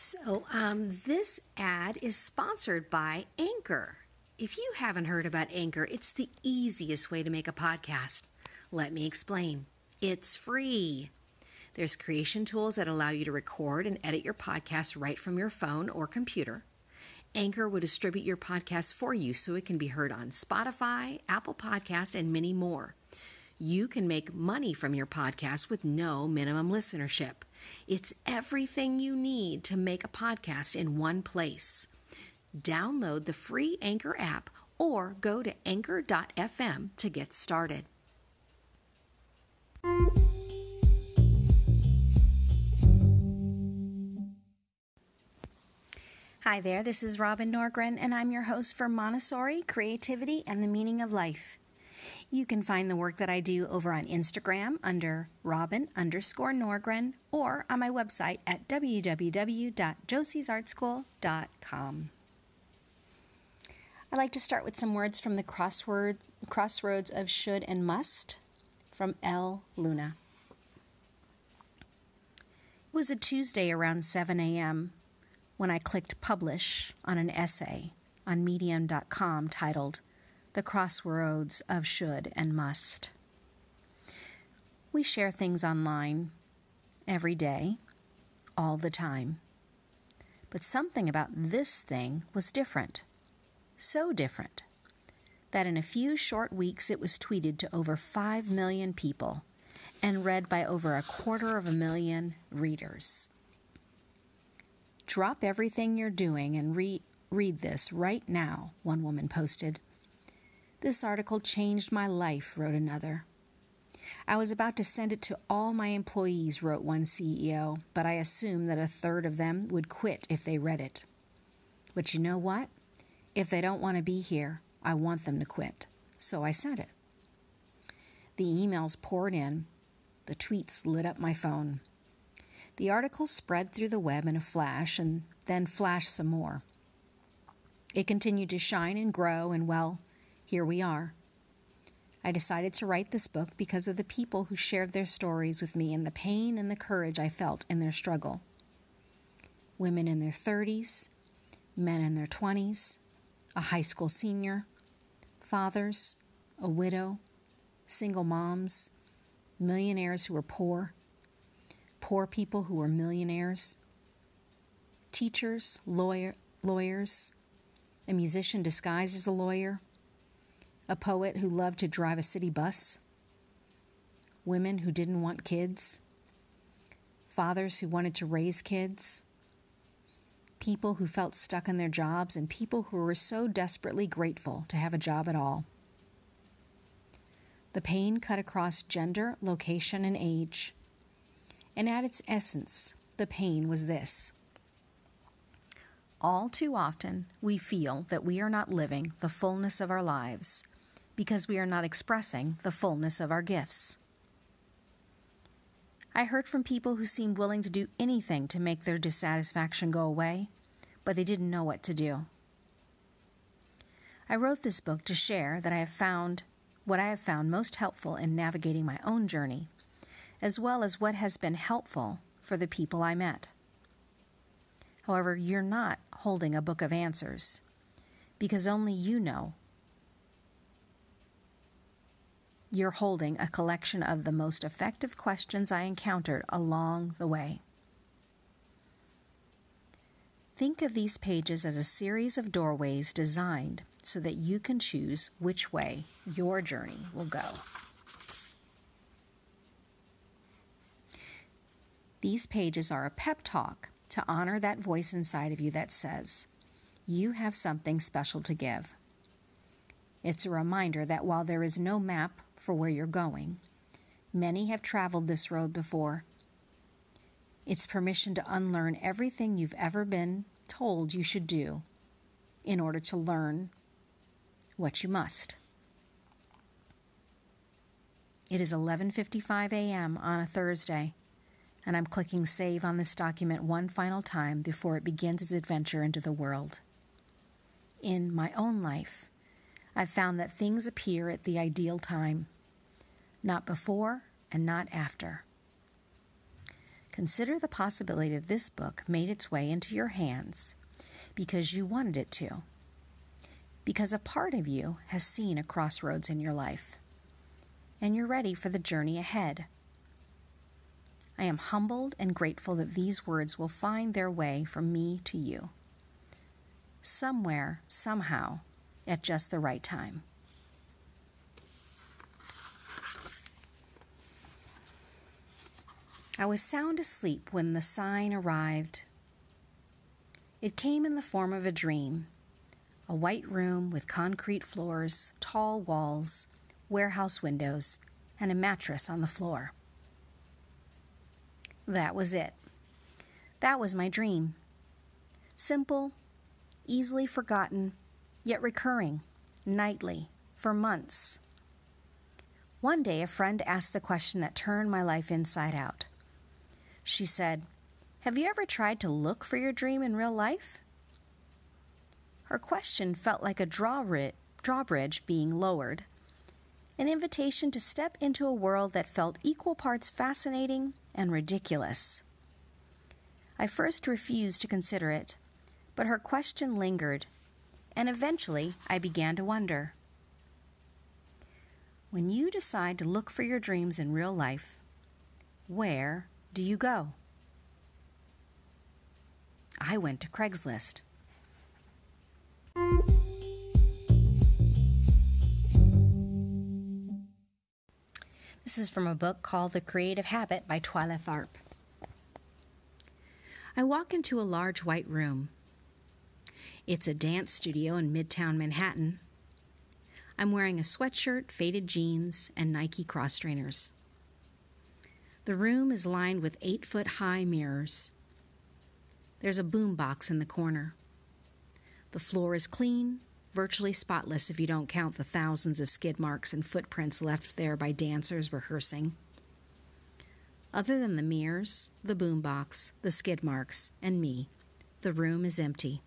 So, um, this ad is sponsored by Anchor. If you haven't heard about Anchor, it's the easiest way to make a podcast. Let me explain. It's free. There's creation tools that allow you to record and edit your podcast right from your phone or computer. Anchor will distribute your podcast for you so it can be heard on Spotify, Apple Podcast, and many more. You can make money from your podcast with no minimum listenership. It's everything you need to make a podcast in one place. Download the free Anchor app or go to anchor.fm to get started. Hi there, this is Robin Norgren, and I'm your host for Montessori, Creativity, and the Meaning of Life. You can find the work that I do over on Instagram under Robin underscore Norgren or on my website at www.joseysartschool.com. I like to start with some words from the crossword, crossroads of should and must from Elle Luna. It was a Tuesday around 7 a.m. when I clicked publish on an essay on medium.com titled the crossroads of should and must. We share things online every day, all the time. But something about this thing was different. So different that in a few short weeks it was tweeted to over 5 million people and read by over a quarter of a million readers. Drop everything you're doing and re- read this right now, one woman posted. This article changed my life, wrote another. I was about to send it to all my employees, wrote one CEO, but I assumed that a third of them would quit if they read it. But you know what? If they don't want to be here, I want them to quit. So I sent it. The emails poured in. The tweets lit up my phone. The article spread through the web in a flash and then flashed some more. It continued to shine and grow, and well, here we are. I decided to write this book because of the people who shared their stories with me and the pain and the courage I felt in their struggle. Women in their 30s, men in their 20s, a high school senior, fathers, a widow, single moms, millionaires who were poor, poor people who were millionaires, teachers, lawyer, lawyers, a musician disguised as a lawyer, a poet who loved to drive a city bus, women who didn't want kids, fathers who wanted to raise kids, people who felt stuck in their jobs, and people who were so desperately grateful to have a job at all. The pain cut across gender, location, and age. And at its essence, the pain was this. All too often, we feel that we are not living the fullness of our lives because we are not expressing the fullness of our gifts. I heard from people who seemed willing to do anything to make their dissatisfaction go away, but they didn't know what to do. I wrote this book to share that I have found what I have found most helpful in navigating my own journey, as well as what has been helpful for the people I met. However, you're not holding a book of answers because only you know you're holding a collection of the most effective questions I encountered along the way. Think of these pages as a series of doorways designed so that you can choose which way your journey will go. These pages are a pep talk to honor that voice inside of you that says, You have something special to give. It's a reminder that while there is no map for where you're going, many have traveled this road before. It's permission to unlearn everything you've ever been told you should do in order to learn what you must. It is 11:55 a.m. on a Thursday, and I'm clicking save on this document one final time before it begins its adventure into the world. In my own life, I've found that things appear at the ideal time, not before and not after. Consider the possibility that this book made its way into your hands because you wanted it to, because a part of you has seen a crossroads in your life, and you're ready for the journey ahead. I am humbled and grateful that these words will find their way from me to you. Somewhere, somehow, at just the right time. I was sound asleep when the sign arrived. It came in the form of a dream a white room with concrete floors, tall walls, warehouse windows, and a mattress on the floor. That was it. That was my dream. Simple, easily forgotten, yet recurring, nightly, for months. One day, a friend asked the question that turned my life inside out. She said, Have you ever tried to look for your dream in real life? Her question felt like a drawbridge being lowered, an invitation to step into a world that felt equal parts fascinating and ridiculous. I first refused to consider it, but her question lingered, and eventually I began to wonder. When you decide to look for your dreams in real life, where do you go? I went to Craigslist. This is from a book called The Creative Habit by Twyla Tharp. I walk into a large white room. It's a dance studio in Midtown Manhattan. I'm wearing a sweatshirt, faded jeans, and Nike cross trainers. The room is lined with eight foot high mirrors. There's a boom box in the corner. The floor is clean, virtually spotless if you don't count the thousands of skid marks and footprints left there by dancers rehearsing. Other than the mirrors, the boombox, the skid marks, and me, the room is empty.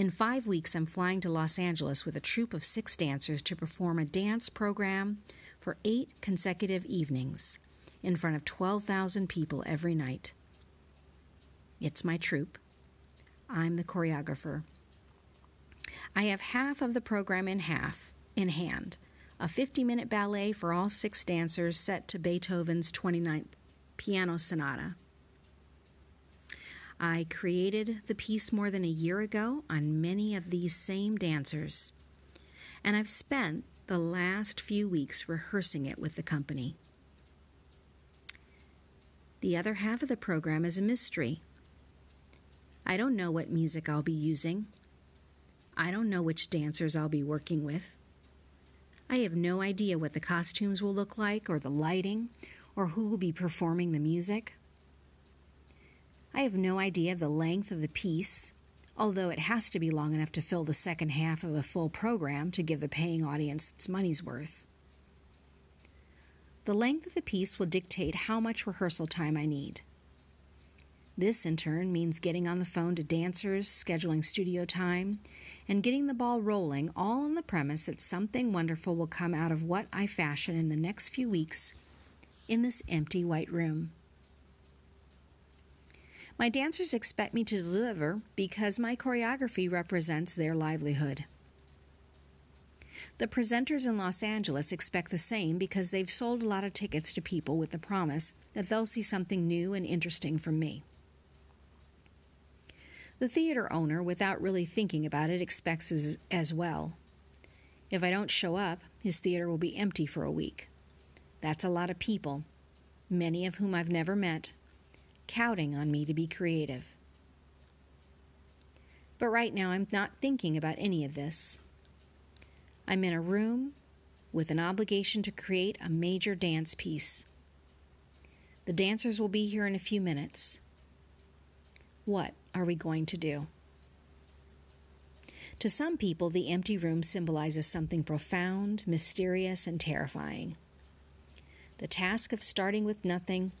In five weeks, I'm flying to Los Angeles with a troupe of six dancers to perform a dance program for eight consecutive evenings in front of 12,000 people every night. It's my troupe. I'm the choreographer. I have half of the program in half in hand. A 50-minute ballet for all six dancers set to Beethoven's 29th piano sonata. I created the piece more than a year ago on many of these same dancers, and I've spent the last few weeks rehearsing it with the company. The other half of the program is a mystery. I don't know what music I'll be using. I don't know which dancers I'll be working with. I have no idea what the costumes will look like, or the lighting, or who will be performing the music. I have no idea of the length of the piece, although it has to be long enough to fill the second half of a full program to give the paying audience its money's worth. The length of the piece will dictate how much rehearsal time I need. This, in turn, means getting on the phone to dancers, scheduling studio time, and getting the ball rolling, all on the premise that something wonderful will come out of what I fashion in the next few weeks in this empty white room. My dancers expect me to deliver because my choreography represents their livelihood. The presenters in Los Angeles expect the same because they've sold a lot of tickets to people with the promise that they'll see something new and interesting from me. The theater owner, without really thinking about it, expects as, as well. If I don't show up, his theater will be empty for a week. That's a lot of people, many of whom I've never met, counting on me to be creative. But right now, I'm not thinking about any of this. I'm in a room with an obligation to create a major dance piece. The dancers will be here in a few minutes. What are we going to do? To some people, the empty room symbolizes something profound, mysterious, and terrifying. The task of starting with nothing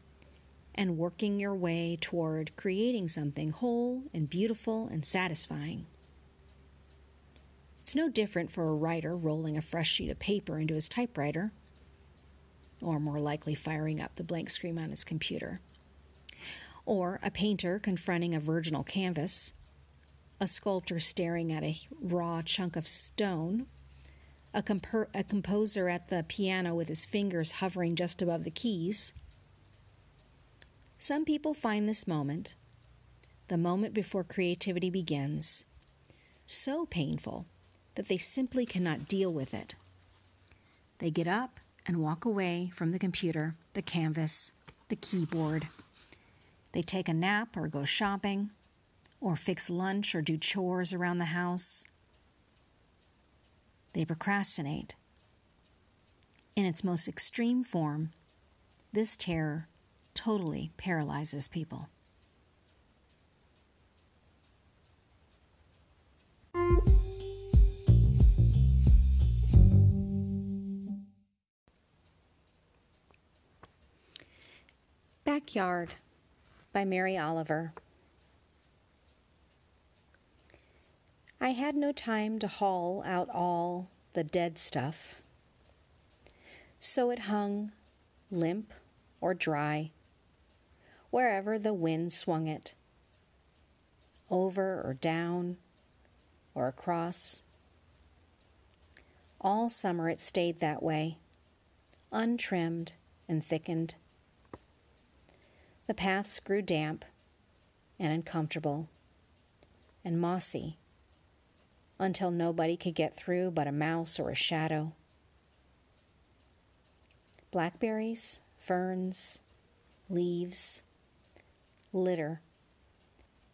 and working your way toward creating something whole and beautiful and satisfying. It's no different for a writer rolling a fresh sheet of paper into his typewriter. or more likely firing up the blank screen on his computer. Or a painter confronting a virginal canvas, a sculptor staring at a raw chunk of stone, a, comp- a composer at the piano with his fingers hovering just above the keys. Some people find this moment, the moment before creativity begins, so painful that they simply cannot deal with it. They get up and walk away from the computer, the canvas, the keyboard. They take a nap or go shopping, or fix lunch or do chores around the house. They procrastinate. In its most extreme form, this terror totally paralyzes people. Backyard by Mary Oliver. I had no time to haul out all the dead stuff, so it hung limp or dry wherever the wind swung it, over or down or across. All summer it stayed that way, untrimmed and thickened. The paths grew damp and uncomfortable and mossy until nobody could get through but a mouse or a shadow. Blackberries, ferns, leaves, litter,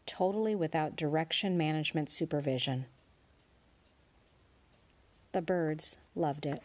totally without direction management supervision. The birds loved it.